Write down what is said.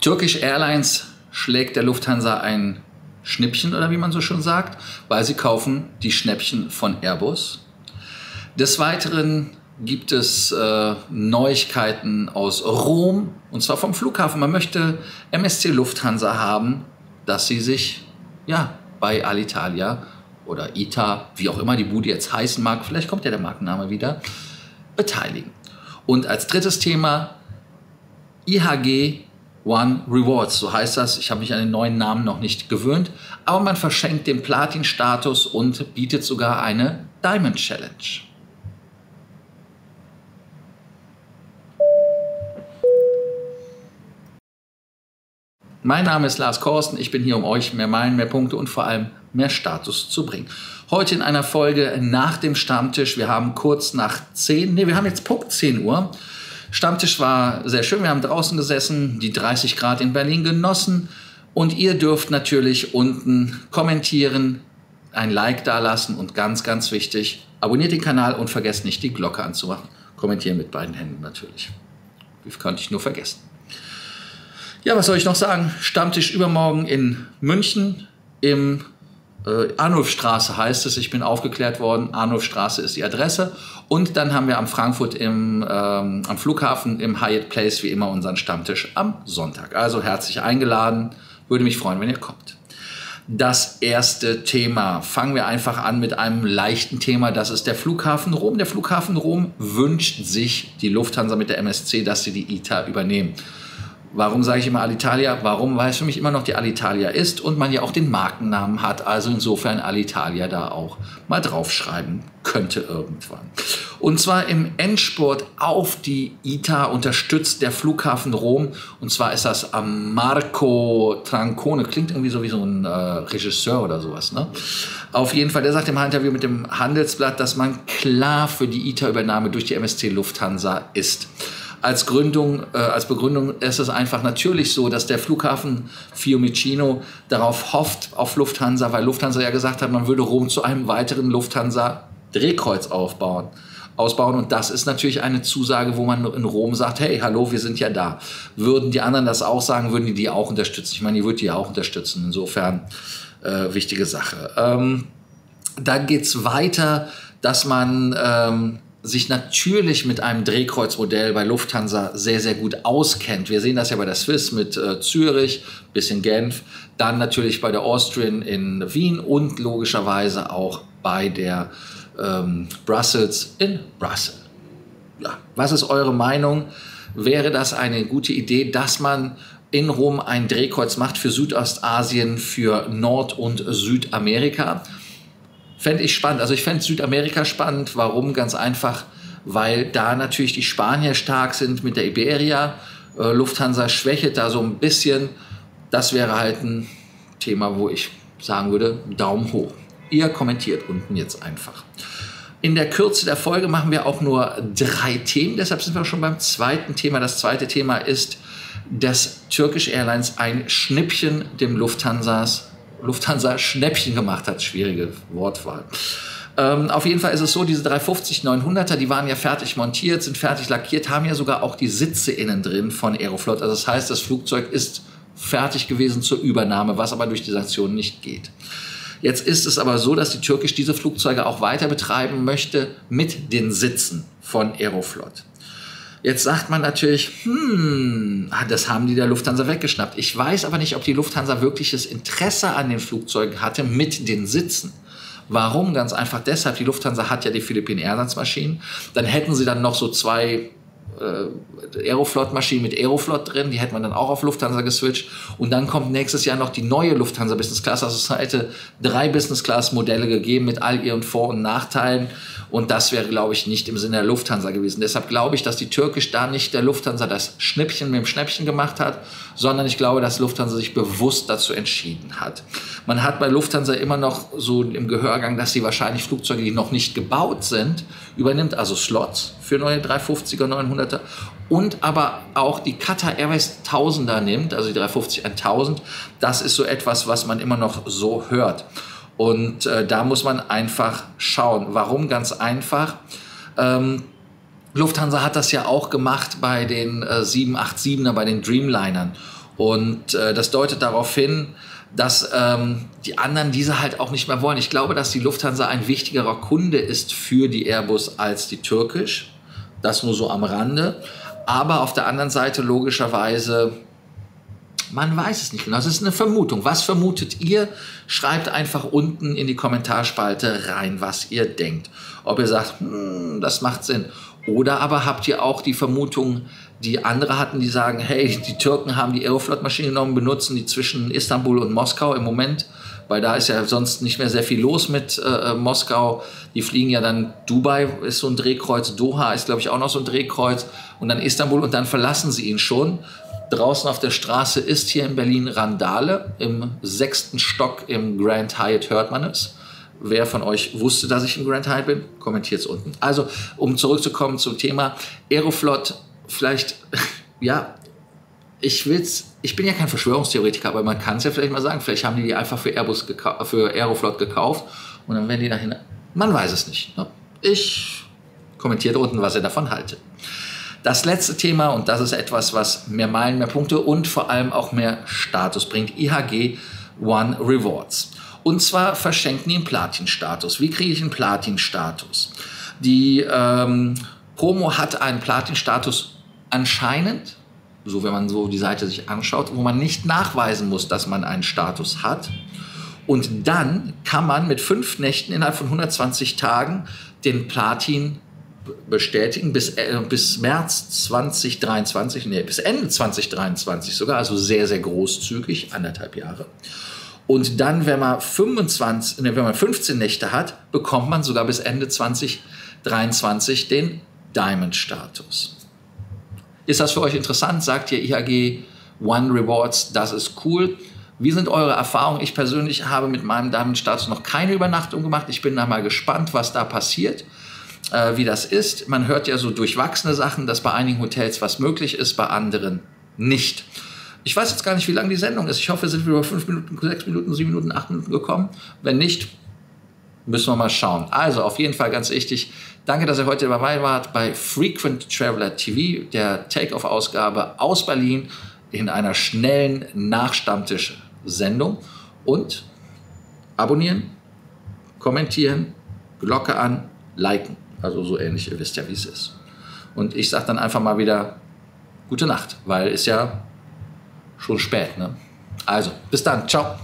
Turkish Airlines schlägt der Lufthansa ein Schnippchen oder wie man so schon sagt, weil sie kaufen die Schnäppchen von Airbus. Des Weiteren gibt es äh, Neuigkeiten aus Rom und zwar vom Flughafen. Man möchte MSC Lufthansa haben, dass sie sich ja bei Alitalia oder ITA, wie auch immer die Bude jetzt heißen mag, vielleicht kommt ja der Markenname wieder, beteiligen. Und als drittes Thema IHG One Rewards, so heißt das. Ich habe mich an den neuen Namen noch nicht gewöhnt, aber man verschenkt den Platin-Status und bietet sogar eine Diamond Challenge. Mein Name ist Lars Korsten, ich bin hier, um euch mehr Meilen, mehr Punkte und vor allem mehr Status zu bringen. Heute in einer Folge nach dem Stammtisch. Wir haben kurz nach 10, nee, wir haben jetzt Punkt 10 Uhr. Stammtisch war sehr schön. Wir haben draußen gesessen, die 30 Grad in Berlin genossen. Und ihr dürft natürlich unten kommentieren, ein Like dalassen und ganz, ganz wichtig, abonniert den Kanal und vergesst nicht, die Glocke anzumachen. Kommentieren mit beiden Händen natürlich. Wie könnte ich nur vergessen. Ja, was soll ich noch sagen? Stammtisch übermorgen in München im äh, Arnulfstraße heißt es, ich bin aufgeklärt worden, Arnulfstraße ist die Adresse. Und dann haben wir am Frankfurt im, ähm, am Flughafen im Hyatt Place wie immer unseren Stammtisch am Sonntag. Also herzlich eingeladen, würde mich freuen, wenn ihr kommt. Das erste Thema. Fangen wir einfach an mit einem leichten Thema. Das ist der Flughafen Rom. Der Flughafen Rom wünscht sich die Lufthansa mit der MSC, dass sie die ITA übernehmen. Warum sage ich immer Alitalia? Warum? Weil es für mich immer noch die Alitalia ist und man ja auch den Markennamen hat. Also insofern Alitalia da auch mal draufschreiben könnte irgendwann. Und zwar im Endspurt auf die ITA unterstützt der Flughafen Rom. Und zwar ist das Marco Trancone. Klingt irgendwie so wie so ein äh, Regisseur oder sowas. Ne? Auf jeden Fall, der sagt im Interview mit dem Handelsblatt, dass man klar für die ITA-Übernahme durch die MSC Lufthansa ist als Gründung, äh, als Begründung ist es einfach natürlich so, dass der Flughafen Fiumicino darauf hofft, auf Lufthansa, weil Lufthansa ja gesagt hat, man würde Rom zu einem weiteren Lufthansa-Drehkreuz aufbauen ausbauen. Und das ist natürlich eine Zusage, wo man in Rom sagt, hey, hallo, wir sind ja da. Würden die anderen das auch sagen, würden die die auch unterstützen? Ich meine, die würden die auch unterstützen. Insofern äh, wichtige Sache. Ähm, dann geht's weiter, dass man ähm, sich natürlich mit einem Drehkreuzmodell bei Lufthansa sehr, sehr gut auskennt. Wir sehen das ja bei der Swiss mit äh, Zürich bis in Genf, dann natürlich bei der Austrian in Wien und logischerweise auch bei der ähm, Brussels in Brussels. Ja, was ist eure Meinung? Wäre das eine gute Idee, dass man in Rom ein Drehkreuz macht für Südostasien, für Nord- und Südamerika? Fände ich spannend. Also ich fände Südamerika spannend. Warum? Ganz einfach, weil da natürlich die Spanier stark sind mit der Iberia. Äh, Lufthansa schwächelt da so ein bisschen. Das wäre halt ein Thema, wo ich sagen würde, Daumen hoch. Ihr kommentiert unten jetzt einfach. In der Kürze der Folge machen wir auch nur drei Themen, deshalb sind wir schon beim zweiten Thema. Das zweite Thema ist, dass Turkish Airlines ein Schnippchen dem Lufthansas Lufthansa Schnäppchen gemacht hat. Schwierige Wortwahl. Ähm, auf jeden Fall ist es so, diese 350-900er, die waren ja fertig montiert, sind fertig lackiert, haben ja sogar auch die Sitze innen drin von Aeroflot. Also das heißt, das Flugzeug ist fertig gewesen zur Übernahme, was aber durch die Sanktionen nicht geht. Jetzt ist es aber so, dass die Türkisch diese Flugzeuge auch weiter betreiben möchte mit den Sitzen von Aeroflot. Jetzt sagt man natürlich, hm, ah, das haben die der Lufthansa weggeschnappt. Ich weiß aber nicht, ob die Lufthansa wirkliches Interesse an den Flugzeugen hatte mit den Sitzen. Warum? Ganz einfach deshalb, die Lufthansa hat ja die Philippinen Ersatzmaschinen. Dann hätten sie dann noch so zwei äh, Aeroflot-Maschinen mit Aeroflot drin, die hätte man dann auch auf Lufthansa geswitcht. Und dann kommt nächstes Jahr noch die neue Lufthansa Business Class. Also es hätte drei Business Class Modelle gegeben mit all ihren Vor- und Nachteilen. Und das wäre, glaube ich, nicht im Sinne der Lufthansa gewesen. Deshalb glaube ich, dass die Türkisch da nicht der Lufthansa das Schnippchen mit dem Schnäppchen gemacht hat, sondern ich glaube, dass Lufthansa sich bewusst dazu entschieden hat. Man hat bei Lufthansa immer noch so im Gehörgang, dass sie wahrscheinlich Flugzeuge, die noch nicht gebaut sind, übernimmt, also Slots für neue 350er, 900er und aber auch die Qatar Airways 1000er nimmt, also die 350 1000. Das ist so etwas, was man immer noch so hört. Und äh, da muss man einfach schauen. Warum? Ganz einfach. Ähm, Lufthansa hat das ja auch gemacht bei den äh, 787er, bei den Dreamlinern. Und äh, das deutet darauf hin, dass ähm, die anderen diese halt auch nicht mehr wollen. Ich glaube, dass die Lufthansa ein wichtigerer Kunde ist für die Airbus als die Türkisch. Das nur so am Rande. Aber auf der anderen Seite logischerweise, man weiß es nicht genau. Das ist eine Vermutung. Was vermutet ihr? Schreibt einfach unten in die Kommentarspalte rein, was ihr denkt. Ob ihr sagt, hm, das macht Sinn. Oder aber habt ihr auch die Vermutung, die andere hatten, die sagen, hey, die Türken haben die Aeroflot-Maschine genommen, benutzen die zwischen Istanbul und Moskau im Moment, weil da ist ja sonst nicht mehr sehr viel los mit äh, Moskau. Die fliegen ja dann, Dubai ist so ein Drehkreuz, Doha ist glaube ich auch noch so ein Drehkreuz und dann Istanbul und dann verlassen sie ihn schon. Draußen auf der Straße ist hier in Berlin Randale. Im sechsten Stock im Grand Hyatt hört man es. Wer von euch wusste, dass ich im Grand Hyatt bin? Kommentiert es unten. Also, um zurückzukommen zum Thema Aeroflot vielleicht, ja, ich will's, ich bin ja kein Verschwörungstheoretiker, aber man kann es ja vielleicht mal sagen, vielleicht haben die die einfach für Airbus für Aeroflot gekauft und dann werden die dahin. Man weiß es nicht. Ne? Ich kommentiere unten, was ihr davon haltet. Das letzte Thema, und das ist etwas, was mehr Meilen, mehr Punkte und vor allem auch mehr Status bringt, IHG One Rewards. Und zwar verschenken die einen Platin-Status. Wie kriege ich einen Platin-Status? Die ähm, Promo hat einen Platin-Status anscheinend, so wenn man so die Seite sich anschaut, wo man nicht nachweisen muss, dass man einen Status hat. Und dann kann man mit fünf Nächten innerhalb von 120 Tagen den Platin bestätigen bis, äh, bis März 2023, nee, bis Ende 2023 sogar, also sehr, sehr großzügig, anderthalb Jahre. Und dann, wenn man 25, wenn man 15 Nächte hat, bekommt man sogar bis Ende 2023 den Diamond-Status. Ist das für euch interessant? Sagt ihr IHG One Rewards, das ist cool. Wie sind eure Erfahrungen? Ich persönlich habe mit meinem Diamond-Status noch keine Übernachtung gemacht. Ich bin da mal gespannt, was da passiert, äh, wie das ist. Man hört ja so durchwachsene Sachen, dass bei einigen Hotels was möglich ist, bei anderen nicht. Ich weiß jetzt gar nicht, wie lang die Sendung ist. Ich hoffe, wir sind über fünf Minuten, sechs Minuten, sieben Minuten, acht Minuten gekommen. Wenn nicht, müssen wir mal schauen. Also auf jeden Fall ganz wichtig, Danke, dass ihr heute dabei wart bei Frequent Traveler TV, der Take-Off-Ausgabe aus Berlin in einer schnellen Nachstammtisch-Sendung. Und abonnieren, kommentieren, Glocke an, liken. Also so ähnlich, ihr wisst ja, wie es ist. Und ich sage dann einfach mal wieder gute Nacht, weil es ja schon spät. Ne? Also, bis dann. Ciao.